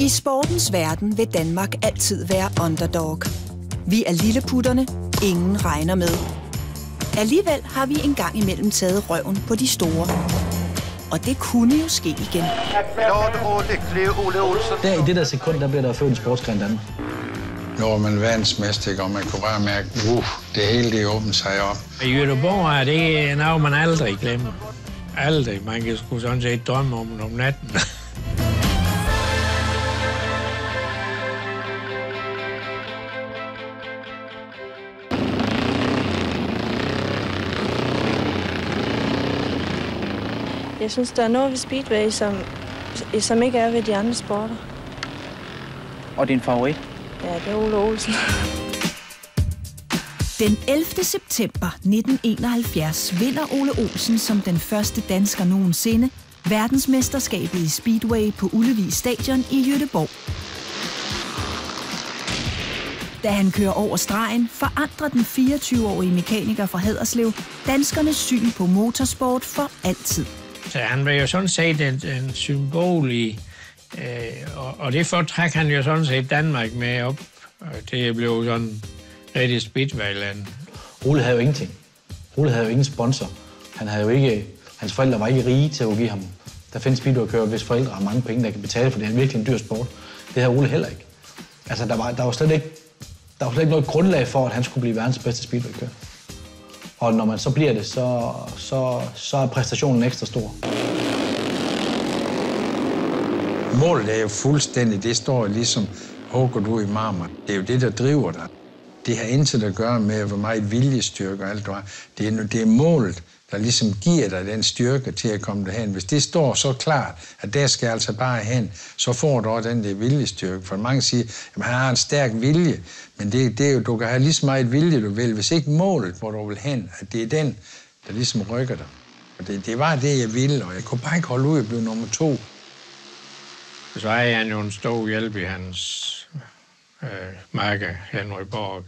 I sportens verden vil Danmark altid være underdog. Vi er lilleputterne, ingen regner med. Alligevel har vi engang imellem taget røven på de store. Og det kunne jo ske igen. Der i det der sekund, der bliver der født en sportsgren Danmark. Når man verdensmester, og man kunne bare mærke, uh, det hele det åbner sig op. I Göteborg er det noget, man aldrig glemmer. Aldrig. Man kan sgu sådan set drømme om om natten. Jeg synes, der er noget ved Speedway, som, som ikke er ved de andre sporter. Og din favorit? Ja, det er Ole Olsen. Den 11. september 1971 vinder Ole Olsen som den første dansker nogensinde verdensmesterskabet i Speedway på Ullevi Stadion i Göteborg. Da han kører over stregen, forandrer den 24-årige mekaniker fra Haderslev danskernes syn på motorsport for altid. Så han var jo sådan set en, en symbol i, øh, og, og det fortræk han jo sådan set Danmark med op. Det blev sådan rigtig speedwayland. Ole havde jo ingenting. Ole havde jo ingen sponsor. Han havde jo ikke, hans forældre var ikke rige til at give ham. Der findes speedwaykører, hvis forældre har mange penge, der kan betale for det. Det er virkelig en dyr sport. Det havde Ole heller ikke. Altså, der var, der var slet ikke der var slet ikke noget grundlag for, at han skulle blive verdens bedste speedwaykører. Og når man så bliver det, så, så, så er præstationen ekstra stor. Målet er jo fuldstændig, det står ligesom hugger du i marmor. Det er jo det, der driver dig. Det har intet at gøre med, hvor meget viljestyrke og alt det har. Det er, det er målet, der ligesom giver dig den styrke til at komme derhen. Hvis det står så klart, at der skal jeg altså bare hen, så får du også den der viljestyrke. For mange siger, at han har en stærk vilje, men det, det er jo, du kan have lige så meget vilje, du vil. Hvis ikke målet, hvor du vil hen, at det er den, der ligesom rykker dig. Og det, det var det, jeg ville, og jeg kunne bare ikke holde ud at blive nummer to. Så er han jo en stor hjælp i hans øh, marke, Henry Borg.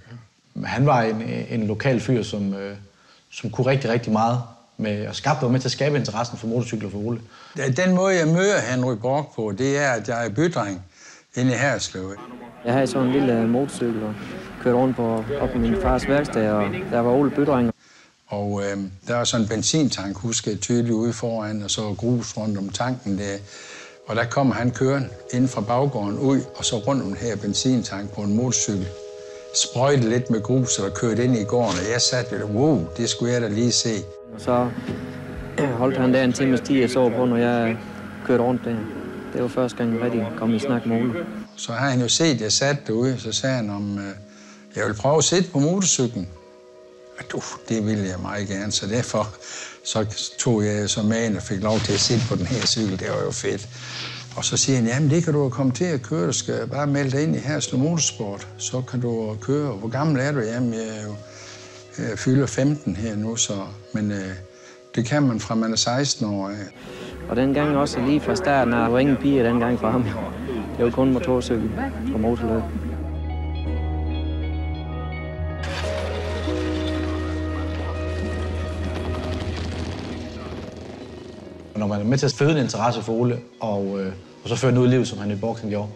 Han var en, en lokal fyr, som, øh, som kunne rigtig, rigtig meget med, og skabte var med til at skabe interessen for motorcykler for Ole. Den måde, jeg møder Henry Borg på, det er, at jeg er bydreng inde i Herslev. Jeg havde sådan en lille motorcykel og kørte rundt på, op på min fars værksted, og der var Ole bydreng. Og øh, der var sådan en benzintank, husker jeg tydeligt ude foran, og så grus rundt om tanken der. Og der kom han kørende ind fra baggården ud, og så rundt om den her benzintank på en motorcykel. Sprøjte lidt med grus og kørte ind i gården, og jeg satte ved wow, det skulle jeg da lige se. Og så holdt han der en times tid, jeg så på, når jeg kørte rundt der. Det var første gang, jeg rigtig kom i snak med Ole. Så har han jo set, at jeg satte derude, så sagde han, om øh, jeg vil prøve at sidde på motorcyklen at Du, det ville jeg meget gerne, så derfor så tog jeg så med og fik lov til at sidde på den her cykel. Det var jo fedt. Og så siger han, jamen det kan du komme til at køre. Du skal bare melde dig ind i Herslev Motorsport. Så kan du køre. Hvor gammel er du? Jamen jeg, er jo, jeg fylder 15 her nu, så... Men øh, det kan man fra man er 16 år Ja. Og den gang også lige fra starten, der var ingen piger den gang for ham. Det var kun motorcykel og motorløb. Når man er med til at føde en interesse for Ole, og, øh, og så føre den ud i livet, som han i Borg gjorde,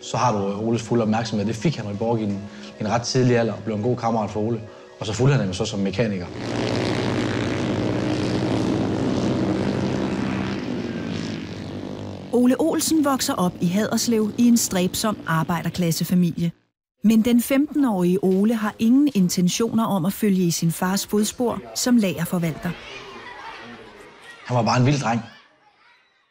så har du øh, Oles fulde opmærksomhed. Det fik han i Borg i en, en ret tidlig alder og blev en god kammerat for Ole. Og så fulgte han ham så som mekaniker. Ole Olsen vokser op i Haderslev i en stræbsom arbejderklassefamilie. Men den 15-årige Ole har ingen intentioner om at følge i sin fars fodspor som lagerforvalter. Han var bare en vild dreng,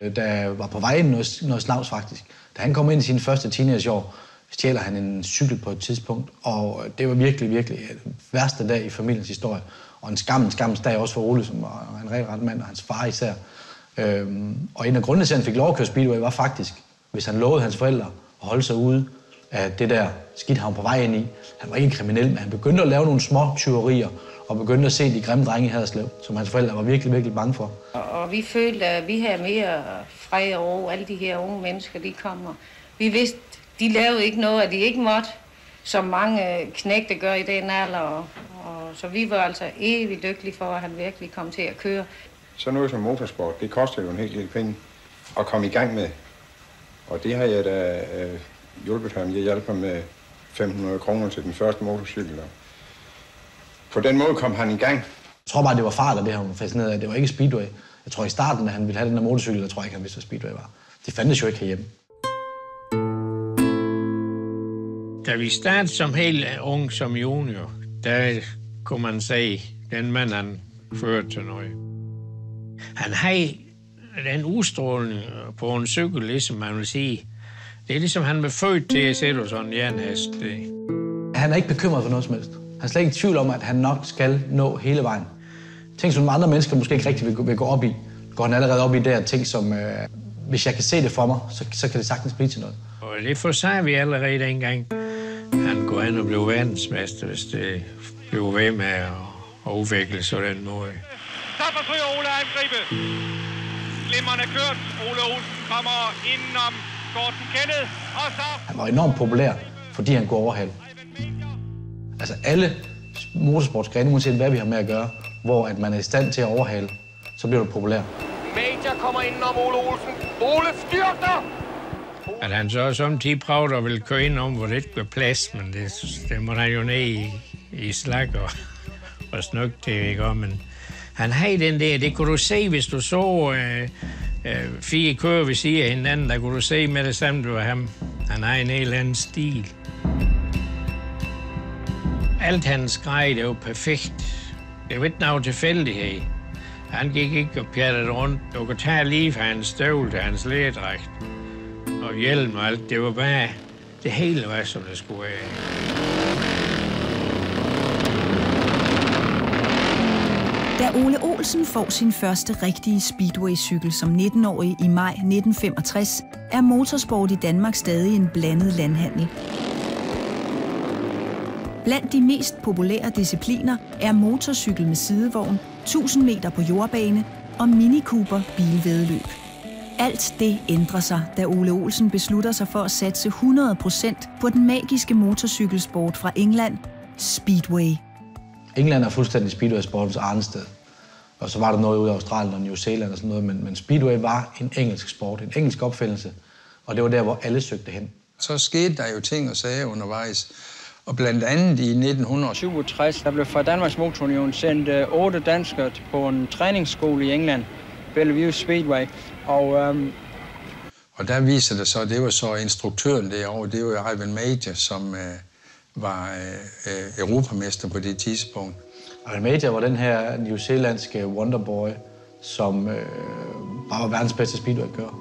øh, der var på vej ind noget, noget snavs faktisk. Da han kom ind i sine første teenageår, stjæler han en cykel på et tidspunkt, og det var virkelig, virkelig øh, værste dag i familiens historie. Og en skammens, skammens dag også for Ole, som var en rigtig ret mand, og hans far især. Øhm, og en af grundene til, at han fik lov at køre Speedway, var faktisk, hvis han lovede hans forældre at holde sig ude af det der skidt, han var på vej ind i. Han var ikke kriminel, men han begyndte at lave nogle små tyverier, og begyndte at se de grimme drenge i Haderslev, som hans forældre var virkelig, virkelig bange for. Og vi følte, at vi havde mere fred over alle de her unge mennesker, de kommer. Vi vidste, de lavede ikke noget, at de ikke måtte, som mange knægte gør i den alder. Og, og, så vi var altså evigt lykkelige for, at han virkelig kom til at køre. Så noget som motorsport, det koster jo en hel del penge at komme i gang med. Og det har jeg da øh, hjulpet ham. Jeg hjalp ham med 500 kroner til den første motorcykel. Og på den måde kom han i gang. Jeg tror bare, det var far, der det han var fascineret af. Det var ikke speedway. Jeg tror i starten, da han ville have den der motorcykel, der tror jeg ikke, han vidste, hvad speedway var. Det fandtes jo ikke herhjemme. Da vi startede som helt ung som junior, der kunne man sige, den mand, han førte til noget. Han havde den udstråling på en cykel, ligesom man vil sige. Det er ligesom, han var født til at sætte sådan en jernhest. Han er ikke bekymret for noget som helst. Han er slet ikke i tvivl om, at han nok skal nå hele vejen. Ting, som andre mennesker måske ikke rigtig vil gå, vil gå op i, går han allerede op i der. Ting, som øh, hvis jeg kan se det for mig, så, så kan det sagtens blive til noget. Og det forsagde vi allerede dengang. Han går hen og blev verdensmester, hvis det blev ved med at, at udvikle sig den måde. Så forsøger Ole at angribe. Glimmerne kørt. Ole Olsen kommer indenom Gordon Kenneth. Og så... Han var enormt populær, fordi han kunne overhale. Altså alle motorsportsgrene, uanset hvad vi har med at gøre, hvor at man er i stand til at overhale, så bliver du populær. Major kommer indenom Ole Olsen. Ole styrter! At han så samtidig prøvede at ville køre ind om, hvor det ikke blev plads, men det, det måtte han jo ned i, i slag og, og snukke til, ikke? Og, Men han havde den der, det kunne du se, hvis du så øh, øh, fire kører ved siden af hinanden, der kunne du se med det samme, det var ham. Han har en helt anden stil. Alt hans grej, det var perfekt. Det var ikke noget tilfældighed. Han gik ikke og pjattede rundt. Du kunne tage lige fra hans støvle til hans lægedragt. Og hjelm og alt. Det var bare... Det hele var, som det skulle være. Da Ole Olsen får sin første rigtige speedway-cykel som 19-årig i maj 1965, er motorsport i Danmark stadig en blandet landhandel. Blandt de mest populære discipliner er motorcykel med sidevogn, 1000 meter på jordbane og Mini Cooper bilvedløb. Alt det ændrer sig, da Ole Olsen beslutter sig for at satse 100% på den magiske motorcykelsport fra England, Speedway. England er fuldstændig speedway-sportens arnested. Og så var der noget ude i Australien og New Zealand og sådan noget, men, men speedway var en engelsk sport, en engelsk opfindelse. Og det var der, hvor alle søgte hen. Så skete der jo ting og sager undervejs. Og blandt andet i 1967, der blev fra Danmarks Motorunion sendt øh, otte danskere på en træningsskole i England, Bellevue Speedway. Og, øhm, og der viser det så, det var så instruktøren derovre, det var jo Ivan Major, som øh, var øh, øh, europamester på det tidspunkt. Ivan Major var den her New Zealandske wonderboy, som øh, bare var verdens bedste speedway-kører.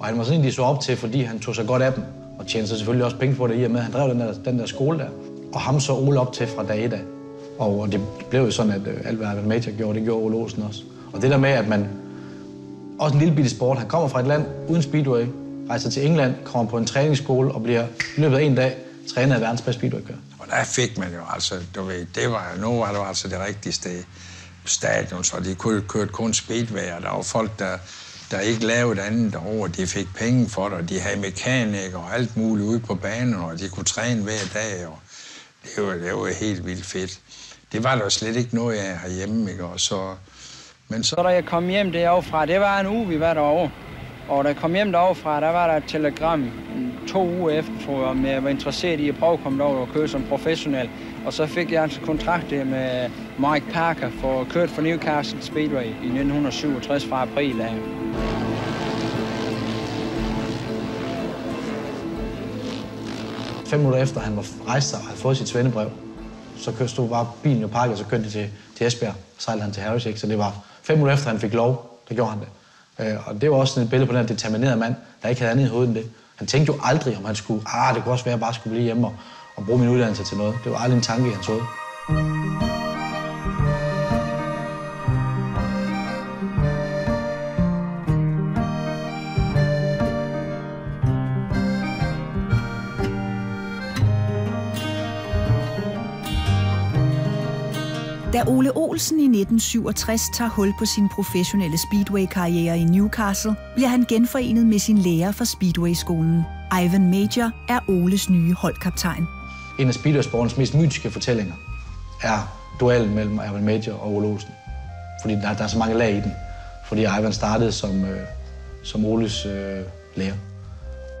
Og han var sådan en, de så op til, fordi han tog sig godt af dem, og tjente sig selvfølgelig også penge på det, i og med, at han drev den der, den der skole der. Og ham så Ole op til fra dag et af. Og det blev jo sådan, at øh, alt hvad Ivan Major gjorde, det gjorde Ole Olsen også. Og det der med, at man også en lille bitte sport. Han kommer fra et land uden speedway, rejser til England, kommer på en træningsskole og bliver i løbet af en dag trænet af verdens bedste speedwaykører. Og der fik man jo altså, du ved, det var, nu var det altså det rigtige sted stadion, så de kunne kun speedway, og der var folk, der, der ikke lavede andet over, de fik penge for det, og de havde mekanikere og alt muligt ude på banen, og de kunne træne hver dag, og det var, det var helt vildt fedt. Det var der slet ikke noget af herhjemme, ikke? Og så, men så... så da jeg kom hjem derovre det var en uge, vi var derovre. Og da jeg kom hjem derovre der var der et telegram to uger efter, tror om jeg var interesseret i at prøve at komme derover og køre som professionel. Og så fik jeg altså kontrakt der med Mike Parker for at køre for Newcastle Speedway i 1967 fra april af. Fem minutter efter han var rejst sig og havde fået sit svendebrev, så kørte stod bare bilen og pakket, og så kørte de til, til Esbjerg. og sejlede han til Harrisik, så det var fem minutter efter, han fik lov, der gjorde han det. Øh, og det var også sådan et billede på den determinerede mand, der ikke havde andet i hovedet end det. Han tænkte jo aldrig, om han skulle, ah, det kunne også være, at jeg bare skulle blive hjemme og, at bruge min uddannelse til noget. Det var aldrig en tanke i hans hoved. Da Ole Olsen i 1967 tager hul på sin professionelle speedway-karriere i Newcastle, bliver han genforenet med sin lærer fra Speedway-skolen. Ivan Major er Oles nye holdkaptajn. En af speedway-sportens mest mytiske fortællinger er duellen mellem Ivan Major og Ole Olsen. Fordi der, der er så mange lag i den. Fordi Ivan startede som, øh, som Oles øh, lærer.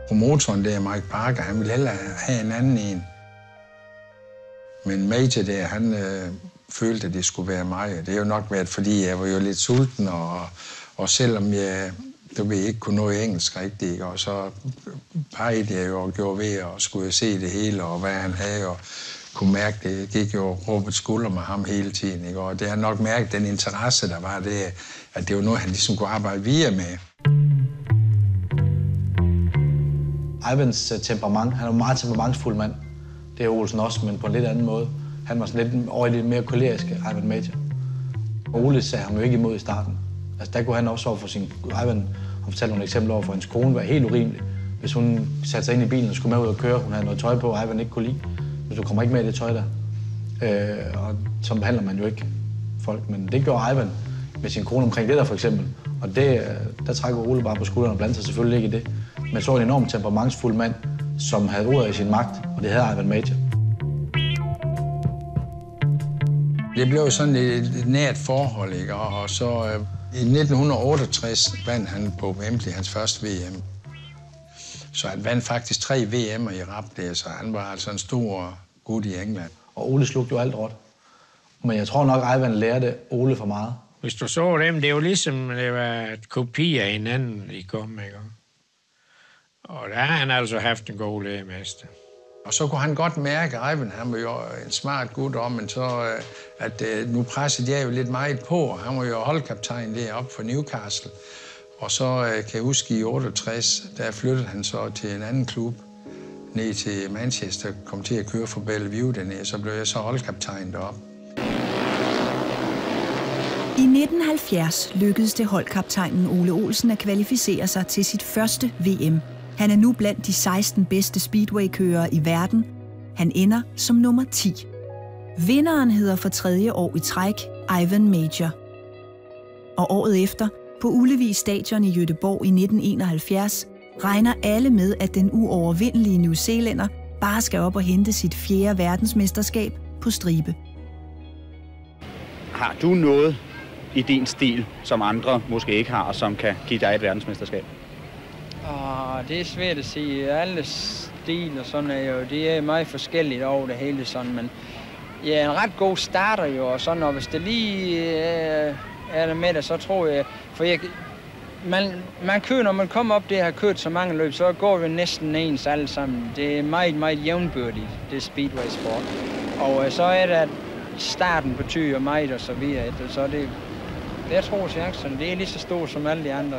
Promotoren der, Mike Parker, han ville hellere have en anden en. Men Major der, han øh, følte, at det skulle være mig. Det er jo nok været, fordi jeg var jo lidt sulten, og, og selvom jeg du ved, ikke kunne nå engelsk rigtigt, og så pegede jeg jo og gjorde ved, og skulle se det hele, og hvad han havde, og kunne mærke det. Jeg gik jo råbet skulder med ham hele tiden, ikke? og det har nok mærket den interesse, der var det, at det var noget, han ligesom kunne arbejde videre med. Ivans øh, temperament, han er en meget temperamentsfuld mand. Det er Olsen også, men på en lidt anden måde. Han var sådan lidt øh, over i det mere koleriske Ivan Major. Ole sagde ham jo ikke imod i starten. Altså der kunne han også over for sin... Ivan og fortalte nogle eksempler over for hans kone, var helt urimelig. Hvis hun satte sig ind i bilen og skulle med ud og køre, hun havde noget tøj på, og Ivan ikke kunne lide. Hvis du kommer ikke med i det tøj der. Øh, og så behandler man jo ikke folk. Men det gjorde Ivan med sin kone omkring det der for eksempel. Og det, øh, der trækker Ole bare på skulderen og blander sig selvfølgelig ikke i det. Men så en enormt temperamentsfuld mand, som havde ordet i sin magt, og det havde Ivan Major. Det blev sådan et, et nært forhold, ikke? Og så øh, i 1968 vandt han på Wembley hans første VM. Så han vandt faktisk tre VM'er i rap der, så han var altså en stor gut i England. Og Ole slugte jo alt råt. Men jeg tror nok, Ivan lærte Ole for meget. Hvis du så dem, det er jo ligesom, det var et kopi af hinanden, de kom, ikke? Og der har han altså haft en god lægemester. Og så kunne han godt mærke, at Ivan han var jo en smart gut om, men så, øh, at øh, nu pressede jeg jo lidt meget på. Han var jo holdkaptajn deroppe for Newcastle. Og så øh, kan jeg huske, i 68, der flyttede han så til en anden klub, ned til Manchester, kom til at køre for Bellevue dernede, så blev jeg så holdkaptajn deroppe. I 1970 lykkedes det holdkaptajnen Ole Olsen at kvalificere sig til sit første VM. Han er nu blandt de 16 bedste speedway-kørere i verden. Han ender som nummer 10. Vinderen hedder for tredje år i træk Ivan Major. Og året efter, på Ullevi Stadion i Göteborg i 1971, regner alle med, at den uovervindelige New Zealander bare skal op og hente sit fjerde verdensmesterskab på stribe. Har du noget i din stil, som andre måske ikke har, og som kan give dig et verdensmesterskab? Ah, det er svært at sige. Alle stil og sådan er jo, det er meget forskelligt over det hele sådan, men ja, en ret god starter jo, og sådan, og hvis det lige øh, er der med det, så tror jeg, for jeg, man, man kører, når man kommer op det har kørt så mange løb, så går vi næsten ens alle sammen. Det er meget, meget jævnbyrdigt, det speedway sport. Og øh, så er det, at starten betyder meget og så videre, så det, jeg tror chancen, det er lige så stor som alle de andre.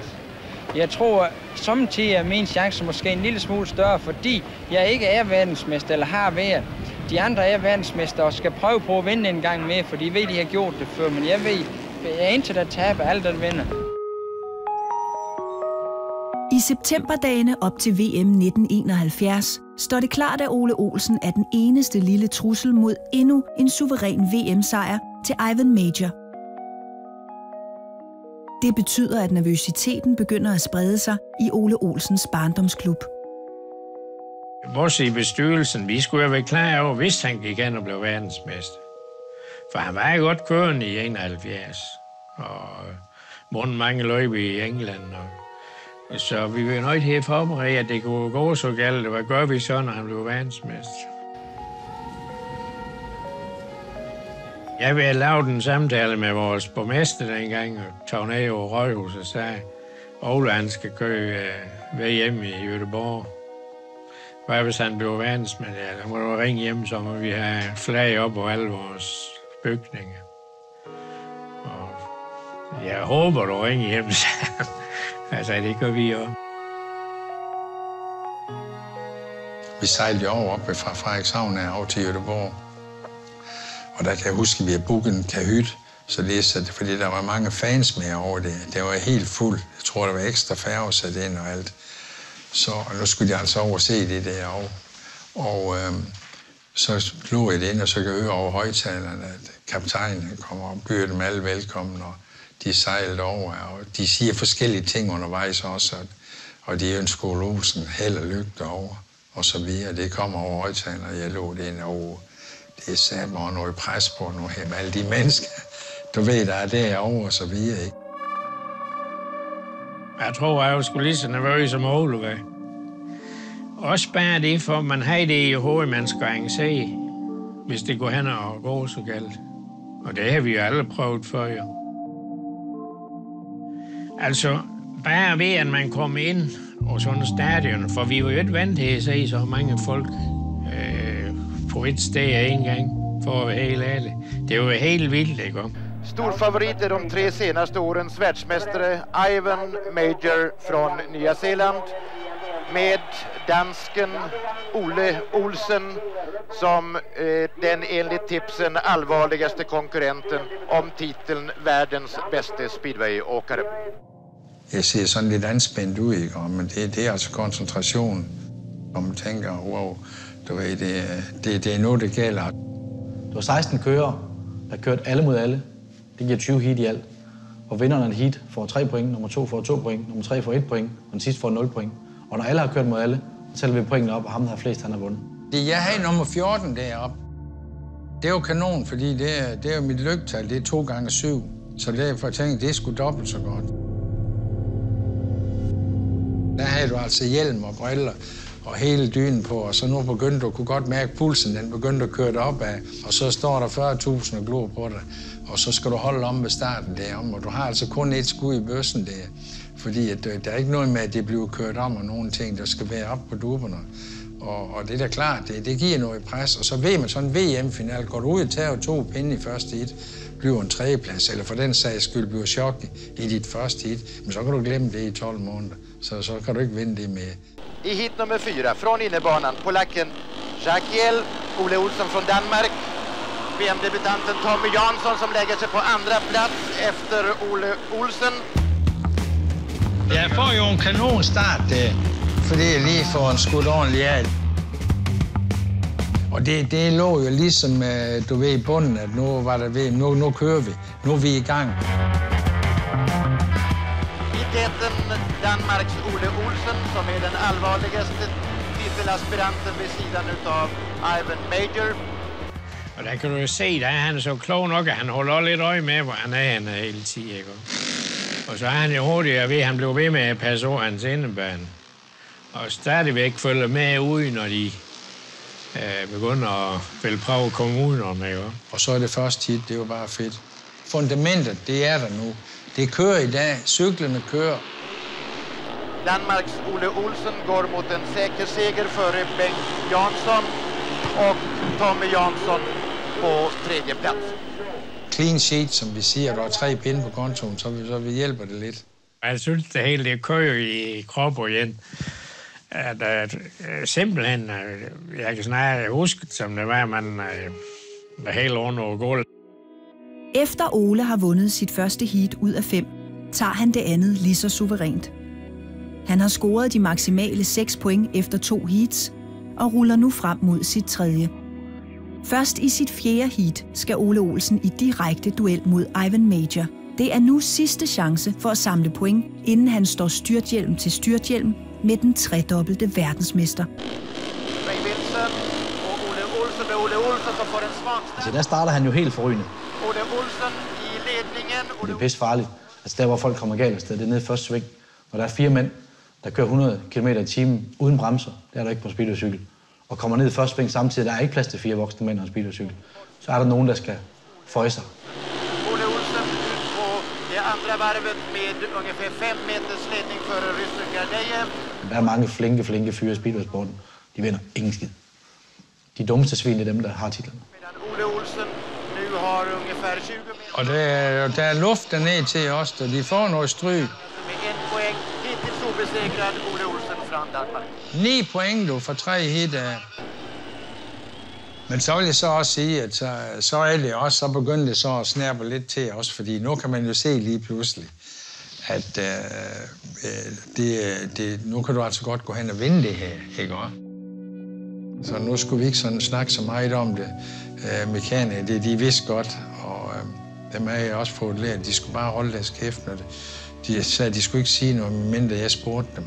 Jeg tror, samtidig er min chance måske en lille smule større, fordi jeg ikke er verdensmester eller har været. De andre er verdensmester og skal prøve på at vinde en gang mere, for de ved, de har gjort det før. Men jeg ved, jeg er indtil der taber, alt der vinder. I septemberdagene op til VM 1971 står det klart, at Ole Olsen er den eneste lille trussel mod endnu en suveræn VM-sejr til Ivan Major. Det betyder, at nervøsiteten begynder at sprede sig i Ole Olsens barndomsklub. Vores i bestyrelsen, vi skulle jo være klar over, hvis han gik hen og blev verdensmester. For han var jo godt kørende i 71, og øh, vundet mange løb i England. Og, så vi var nødt til at forberede, at det kunne gå så galt. Hvad gør vi så, når han blev verdensmester? Jeg vil lave lavet en samtale med vores borgmester dengang, og tog ned over Røghus og sagde, Ole han skal køre øh, ved hjem i Göteborg. Hvad hvis han blev verdensmand? Ja, så må du ringe hjem, så må vi have flag op på alle vores bygninger. Og jeg håber, du ringer hjem, altså, det gør vi også. Vi sejlede over op fra Frederikshavn over til Göteborg. Og der kan jeg huske, at vi har booket en kahyt, så det fordi der var mange fans med over det. Det var helt fuld. Jeg tror, der var ekstra færge sat ind og alt. Så og nu skulle jeg altså over se det der. Og, og så lå jeg det ind, og så kan jeg høre over højtalerne, at kaptajnen kommer og byder dem alle velkommen, og de sejlede over, og de siger forskellige ting undervejs også, og, og de ønsker Olsen held og lykke derovre, og så videre. Det kommer over højtalerne, og jeg lå det ind over det er sandt mig noget pres på nu her med alle de mennesker, du ved, der er derovre og så videre, ikke? Jeg tror, jeg var sgu lige så nervøs som Ole var. også bare det, for man har det i hovedet, man skal arrangere, hvis det går hen og går så galt. Og det har vi jo alle prøvet før, jo. Altså, bare ved, at man kom ind og sådan stadion, for vi var jo ikke vant til at se så mange folk på et sted en gang, for at være helt ærlig. Det var helt vildt, ikke? Stor favorit är de tre senaste årens världsmästare Ivan Major från Nya Zeeland med dansken Ole Olsen som eh, den enligt tipsen allvarligaste konkurrenten om titeln världens bästa speedwayåkare. Jeg ser sådan lidt anspændt ud, ikke? men det, det er altså koncentration. Og man tænker, wow, du ved, det, det, det er noget, det gælder. Der var 16 kører, der kørte alle mod alle. Det giver 20 heat i alt. Og vinderen af et heat får 3 point, nummer 2 får 2 point, nummer 3 får 1 point, og den sidste får 0 point. Og når alle har kørt mod alle, så tæller vi pointene op, og ham, der har flest, han har vundet. Det, jeg havde nummer 14 deroppe. Det er jo kanon, fordi det er, det er jo mit lygtal. Det er 2 gange 7. Så derfor tænkte jeg, det sgu dobbelt så godt. Der havde du altså hjelm og briller og hele dynen på, og så nu begyndte du, kunne godt mærke pulsen, den begyndte at køre op af, og så står der 40.000 og glor på dig, og så skal du holde om ved starten derom, og du har altså kun et skud i bøssen der, fordi at, øh, der er ikke noget med, at det bliver kørt om og nogle ting, der skal være op på duberne. Og, og det er da klart, det, det giver noget pres, og så ved man sådan en VM-final, går du ud og tager to pinde i første hit, bliver en tredjeplads, eller for den sags skyld bliver chok i dit første hit, men så kan du glemme det i 12 måneder, så, så kan du ikke vinde det med. I hit nummer fyra från innebanan, polacken Jackiel Ole Olsson från Danmark. VM-debutanten Tommy Jansson som lägger sig på andra plats efter Ole Olsen. Jeg får jo en kanonstart för det fordi jeg lige får en skudt ordentligt af. Og det, det lå jo ligesom, eh, du ved, i bunden, at nu var der ved, nu, nu kører vi, nu er vi i gang. Täten Danmarks Ole Olsen som är den allvarligaste titelaspiranten vid sidan utav Ivan Major. Og der kan du jo se, der er han så klog nok, at han holder lidt øje med, hvor han er henne hele tiden. Ikke? Og så er han jo hurtigere ved, at han blev ved med at passe over hans indebane. Og stadigvæk følger med ud, når de øh, begynder at vil prøve at komme udenom. Ikke? Og så er det første hit, det er jo bare fedt. Fundamentet, det er der nu. Det kører i dag. Cyklerne kører. Danmarks Ole Olsen går mot en säker seger före Bengt Jansson och Tommy Jansson på tredje plats. Clean sheet, som vi siger, der er tre pinde på kontoen, så vi, så vi hjælper det lidt. Jeg synes, det hele det kører i kroppen igen. At, at, øh, simpelthen, øh, jeg kan snart huske, som det var, man var helt under gulvet. Efter Ole har vundet sit første heat ud af fem, tager han det andet lige så suverænt. Han har scoret de maksimale 6 point efter to heats og ruller nu frem mod sit tredje. Først i sit fjerde heat skal Ole Olsen i direkte duel mod Ivan Major. Det er nu sidste chance for at samle point, inden han står styrthjelm til styrthjelm med den tredobbelte verdensmester. Svagsta. Altså, der starter han jo helt forrygende. Ole Olsen i ledningen. Det er pisse farligt. Altså, der hvor folk kommer galt afsted, det er nede i første sving. Og der er fire mænd, der kører 100 km i timen uden bremser. Det er der ikke på speedwaycykel. Og kommer ned i første sving samtidig. Der er ikke plads til fire voksne mænd og en speedwaycykel. Så er der nogen, der skal føje sig. Ole Olsen ut på det andra varvet med ungefär fem meters ledning före ryssen Gardejev. Der er mange flinke, flinke fyre i speedwaysporten. De vinder ingen skid. De dummeste svin er dem, der har titlen. Medan Ole Olsen har ungefär 20 meter Og der, er- der er luft dernede til os, og de får noget stryg. med en poäng. Hittills obesegrad Ole Olsen från Danmark. 9 point, du, for tre hit af. Men så vil jeg så også sige, at så, så er det også, så begynder det så at snærpe lidt til os, fordi nu kan man jo se lige pludselig, at øh, øh, det, det, nu kan du altså godt gå hen og vinde det her, ikke også? Så nu skulle vi ikke sådan snakke så meget om det. Øh, mekanikere, det de vidste godt, og øh, dem har jeg også fået lært, de skulle bare holde deres kæft, når det, de sagde, de skulle ikke sige noget, mindre jeg spurgte dem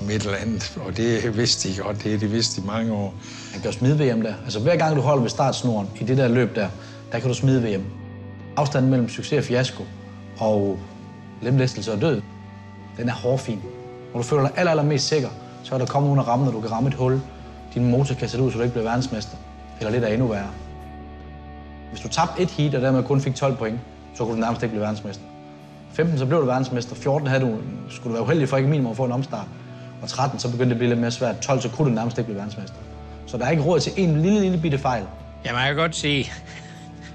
om et eller andet, og det vidste de godt, det, det vidste de mange år. Han kan smide VM der. Altså hver gang du holder ved startsnoren i det der løb der, der kan du smide VM. Afstanden mellem succes og fiasko og lemlæstelse og død, den er hårfin. Når du føler dig aller, allermest sikker, så er der kommet nogen og ramme, når du kan ramme et hul. Din motor kan sætte ud, så du ikke bliver verdensmester. Eller lidt er endnu værre. Hvis du tabte et heat, og dermed kun fik 12 point, så kunne du nærmest ikke blive verdensmester. 15, så blev du verdensmester. 14 havde du, skulle du være uheldig for ikke minimum at få en omstart. Og 13, så begyndte det at blive lidt mere svært. 12, så kunne du nærmest ikke blive verdensmester. Så der er ikke råd til en lille, lille bitte fejl. Jamen, jeg kan godt se,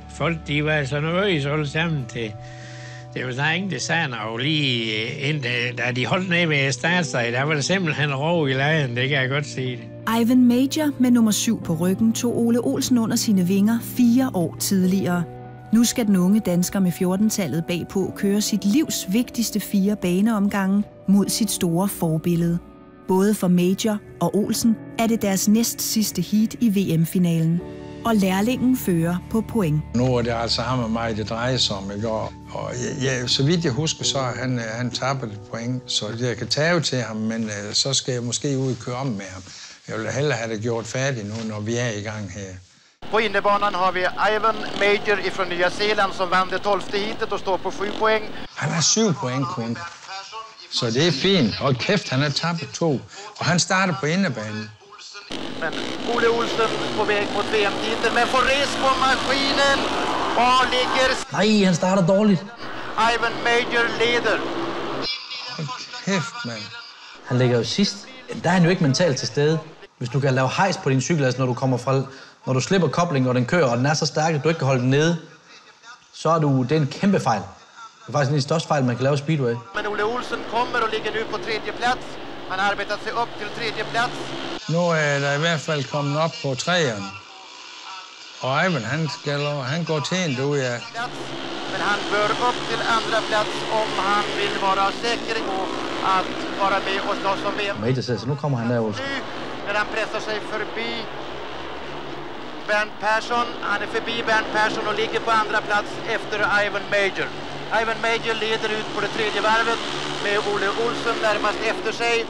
folk de var så nervøse alle sammen til... Det var der ingen, der sagde lige øh, ind, øh, da de holdt ned ved startsej. Der var det simpelthen ro i lejen, det kan jeg godt se det. Ivan Major med nummer 7 på ryggen tog Ole Olsen under sine vinger fire år tidligere. Nu skal den unge dansker med 14-tallet bagpå køre sit livs vigtigste fire baneomgange mod sit store forbillede. Både for Major og Olsen er det deres næst sidste heat i VM-finalen. Og lærlingen fører på point. Nu er det altså ham og mig, det drejer sig om, ikke? Og, og ja, så vidt jeg husker, så han, han taber et point, så jeg kan tage til ham, men uh, så skal jeg måske ud og køre om med ham. Jeg vil hellere have det gjort færdigt nu, når vi er i gang her. På innebanan har vi Ivan Major från Nya Zeeland som vann det 12 heatet och står på 7 poäng. Han har 7 point kun. Så det er fint. Og kæft, han har tabt to. Og han starter på indebanen. Men Ole Olsen på väg mot VM-titeln, men får res på maskinen og ligger... Nej, han starter dårligt. Ivan Major leder. Kæft, mand. Han ligger jo sidst. Der er han jo ikke mentalt til stede. Hvis du kan lave hejs på din cykel, altså når du kommer fra, når du slipper koblingen, og den kører, og den er så stærk, at du ikke kan holde den nede, så er du, det er en kæmpe fejl. Det er faktisk en af de største fejl, man kan lave speedway. Men Ole Olsen kommer og ligger nu på tredje plads. Han har arbejdet sig op til tredje plads. Nu er der i hvert fald kommet op på træerne. Og Ivan, han, skal, han går til en du, ja. Men han bør op til andra plats om han vill vara säker på att vara med och slåss om VM. Major siger, så nu kommer han der. Nu, när han pressar sig förbi Bernt Persson. Han är förbi Bernt Persson och ligger på andra plats efter Ivan Major. Ivan Major leder ut på det tredje varvet med Ole Olsen närmast efter sig.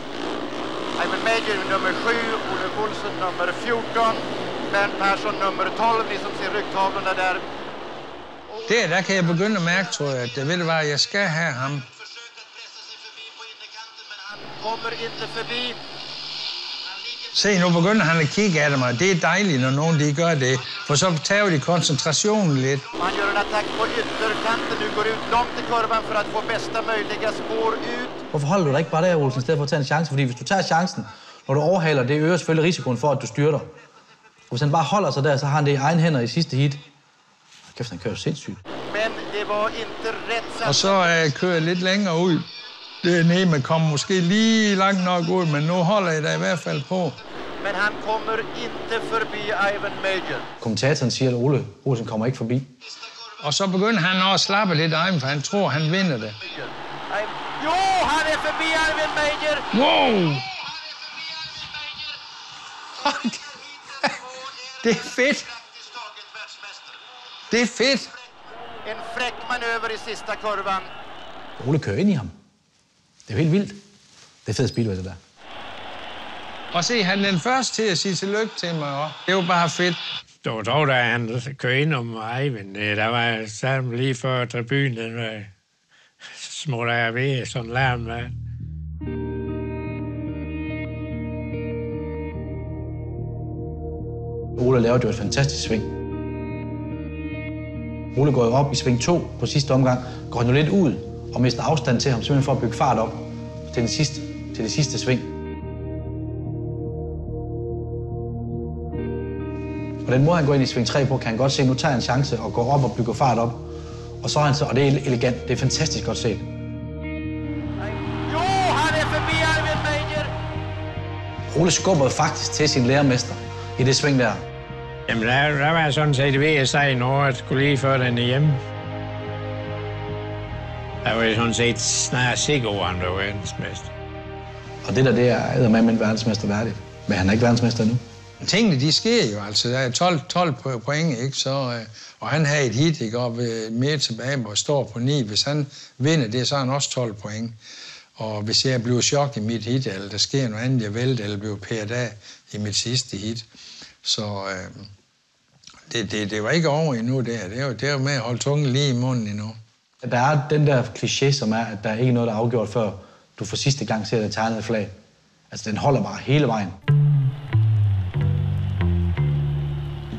Ivan Major nummer 7, Ole Olsen nummer 14, Bernt Persson nummer 12, ni som ser rygtavlorna där. Det, der kan jeg begynde at mærke, tror jeg, at det ved du hvad, jeg skal have ham. Kommer inte förbi. Se, nu begynder han at kigge af mig. Det er dejligt, når nogen de gør det, for så tager de koncentrationen lidt. Man gör en attack på ytterkanten, nu går ut långt i kurvan för att få bästa möjliga spår ut. Hvorfor holder du dig ikke bare der, Olsen, i stedet for at tage en chance? Fordi hvis du tager chancen, når du overhaler, det øger selvfølgelig risikoen for, at du styrter. Og hvis han bare holder sig der, så har han det i egen hænder i sidste heat. Kæft, han kører sindssygt. Men det var inte rätt Og så øh, kører jeg lidt længere ud. Det er ned, man kommer måske lige langt nok ud, men nu holder jeg da i hvert fald på. Men han kommer inte förbi Ivan Major. Kommentatoren siger, at Ole Olsen kommer ikke forbi. Og så begynder han også at slappe lidt af, for han tror, han vinder det. Jo, är förbi Ivan Major. Wow! Det er fedt. Det er fedt. En fräck manöver i sista kurvan. Ole kører ind i ham. Det er jo helt vildt. Det er fedt speedway, det der. Og se, han er den første til at sige tillykke til mig. Og det var bare fedt. Det var dog, da han kørte ind om Eivind, øh, der var sammen lige før tribunen, den var ved, som larm. Ole lavede jo et fantastisk sving. Ole går jo op i sving 2 på sidste omgang, går han jo lidt ud og mister afstand til ham, simpelthen for at bygge fart op til, den sidste, til det sidste sving. Og den måde, han går ind i sving 3 på, kan han godt se, at nu tager han en chance og går op og bygger fart op. Og så er han så, og det er elegant, det er fantastisk godt set. Ole skubbede faktisk til sin lærermester i det sving der. Jamen, der, der var sådan set ved at sige noget, at skulle lige før den hjemme. Der var jeg sådan set snart sikker over, at han var verdensmester. Og det der, det er med en verdensmester værdigt. Men han er ikke verdensmester endnu. Tingene, de sker jo altså. Der er 12, 12 point, ikke? Så, øh, og han har et hit, ikke? Og mere tilbage, hvor står på 9. Hvis han vinder det, så har han også 12 point. Og hvis jeg bliver chok i mit hit, eller der sker noget andet, jeg vælter, eller bliver pæret af i mit sidste hit, så øh, det, det, det var ikke over endnu der. Det er jo, det er jo med at holde tungen lige i munden endnu. Der er den der kliché, som er, at der er ikke noget, der er afgjort, før du for sidste gang ser det tegnede flag. Altså, den holder bare hele vejen.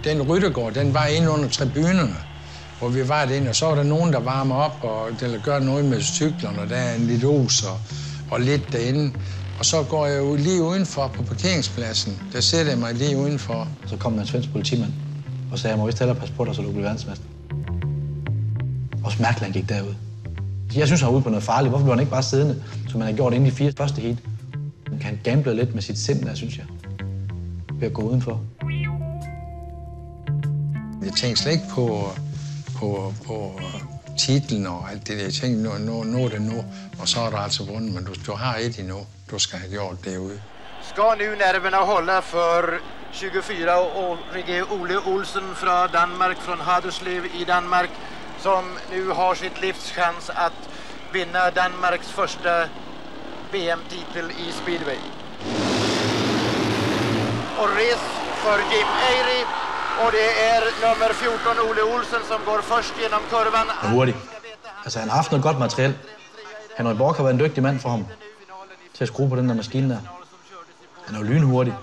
Den ryttergård, den var inde under tribunerne, hvor vi var derinde, og så var der nogen, der varmer op og eller gør noget med cyklerne, og der er en lidt os og, og lidt derinde. Og så går jeg jo lige udenfor på parkeringspladsen. Der sætter jeg mig lige udenfor. Så kom der en svensk politimand og sagde, jeg må vist hellere passe på dig, så du bliver verdensmester. Også mærkeligt, han gik derud. Jeg synes, han var ude på noget farligt. Hvorfor blev han ikke bare siddende, som han har gjort inden i fire første heat? Han gamble lidt med sit sind der, synes jeg. Ved at gå udenfor. Jeg tænkte slet ikke på, på, på titlen og alt det der. Jeg tænkte, nu, nu, nu er det nu, og så er der altså vundet, men du, du har et endnu, du skal have gjort det ud. Ska nu nerverna hålla för 24-årige Ole Olsen från Danmark, från Haderslev i Danmark, som nu har sitt livs chans att vinna Danmarks första VM-titel i speedway. Och res för Jim Eiry och det är nummer 14 Ole Olsen som går först genom kurvan. Han er hurtig. Altså, han har haft noget godt materiel. Henrik Borg har været en dygtig mand for ham til at skrue på den der maskine der. Han er jo lynhurtig.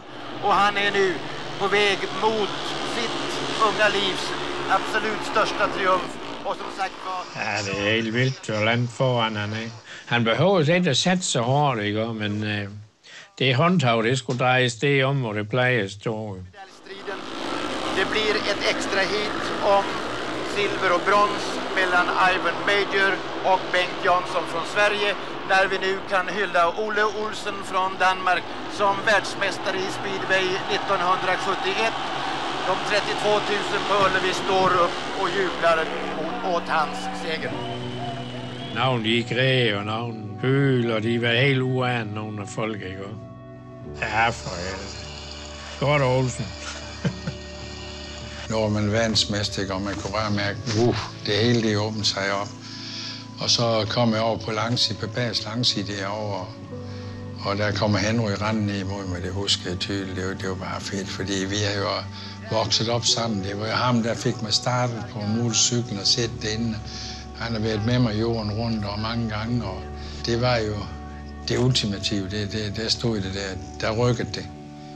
Och han är nu på väg mot sitt unga livs absolut största triumf. Och som sagt var... Ja, det er helt vildt, hvor langt foran han er. Han behøver ikke at sætte så hårdt, ikke? men øh, det er håndtag, det skulle drejes det om, hvor det plejer at stå. Det blir ett extra hit om silver och brons mellan Ivan Major och Bengt Jansson från Sverige där vi nu kan hylla Ole Olsen från Danmark som världsmästare i speedway 1971. De 32 000 på Ullevi står upp och jublar åt hans seger. Navn de græ og navn Høl, og de var helt uan, nogle af folk, ikke? Ja, for helvede. Godt Olsen. Når man verdensmester, og man kunne bare mærke, uh, det hele det åbnede sig op. Og så kom jeg over på langside, på Babas langside derovre, og der kommer Henry rendende imod mig, det husker jeg tydeligt. Det var, det var bare fedt, fordi vi har jo vokset op sammen. Det var jo ham, der fik mig startet på motorcyklen og sætte det inde. Han har været med mig jorden rundt og mange gange, og det var jo det ultimative. Det, det, der stod det der, der rykkede det.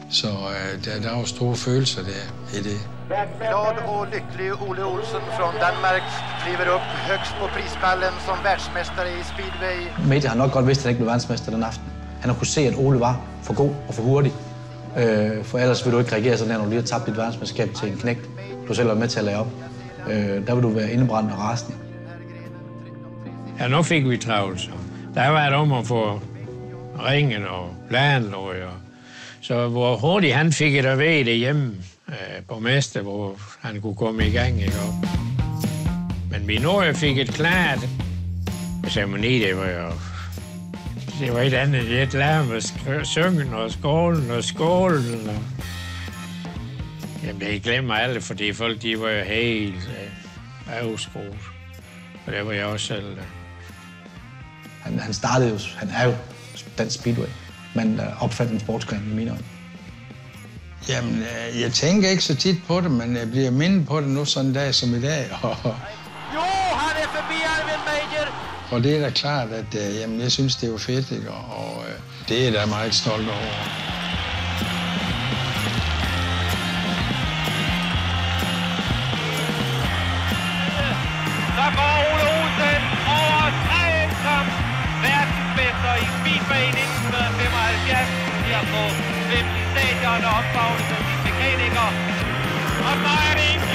Så øh, der, der var store følelser der i det. Glad och lycklig Ole Olsen från Danmark kliver upp högst på prispallen som världsmästare i speedway. Major har nok godt vidst, at han ikke blev verdensmester den aften. Han har kunne se, at Ole var for god og for hurtig. Øh, for ellers vil du ikke reagere sådan, når du lige har tabt dit verdensmesterskab til en knægt, du selv er med til at lave op. Øh, der vil du være indebrændt og rasende. Ja, nu fik vi travlt, så. Der var det om at få ringen og planløg. Så hvor hurtigt han fik et at ved det hjemme øh, på Mester, hvor han kunne komme i gang. Ikke? Men vi når jeg fik et klart ceremoni, det var jo det var et andet. lidt lærer med syngen og skålen og skålen. Og... Jamen, det glemmer alle, fordi folk de var jo helt øh, afskruet. Og det var jeg også selv. Øh. Han, han startede jo, han er jo dansk speedway, men øh, opfandt en sportsgren i mine øjne. Jamen, øh, jeg tænker ikke så tit på det, men jeg bliver mindet på det nu sådan en dag som i dag. jo, han er forbi Arvin Major. Og det er da klart, at øh, jamen, jeg synes, det er jo fedt, ikke? og, og det er da meget stolt over. Og opbagnet sin mekaniker. Og så er det